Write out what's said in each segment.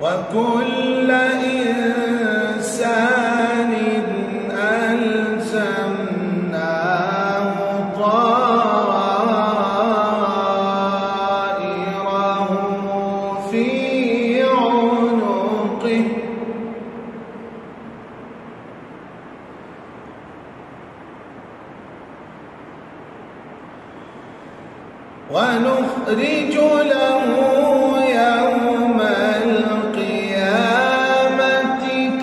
وكل إنسان ألزمناه طائره في عنقه. ونخرج له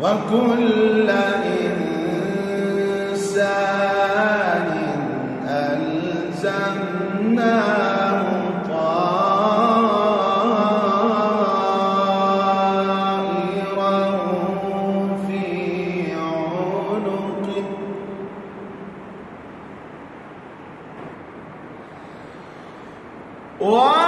وكل إنسان ألزمناه طائره في عنقه. ونخرج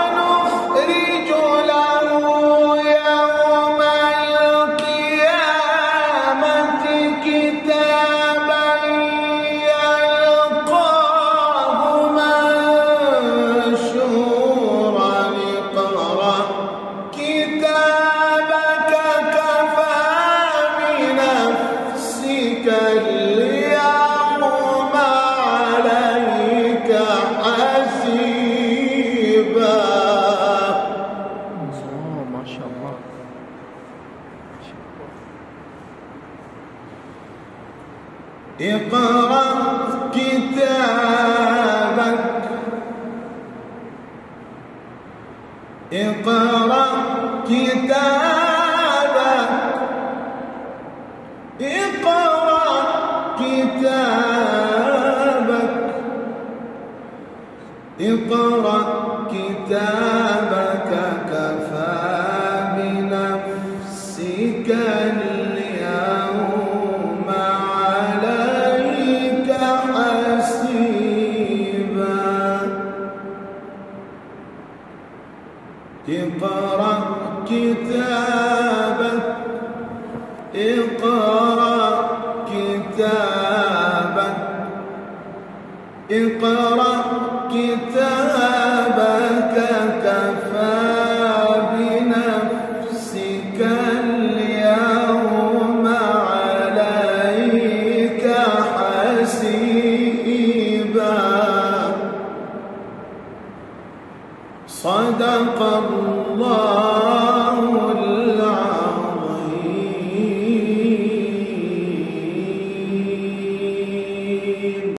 اقرأ كتابك. اقرأ كتابك. اقرأ كتابك. اقرأ كتابك. اقرأ كتابك اقرأ صدق الله.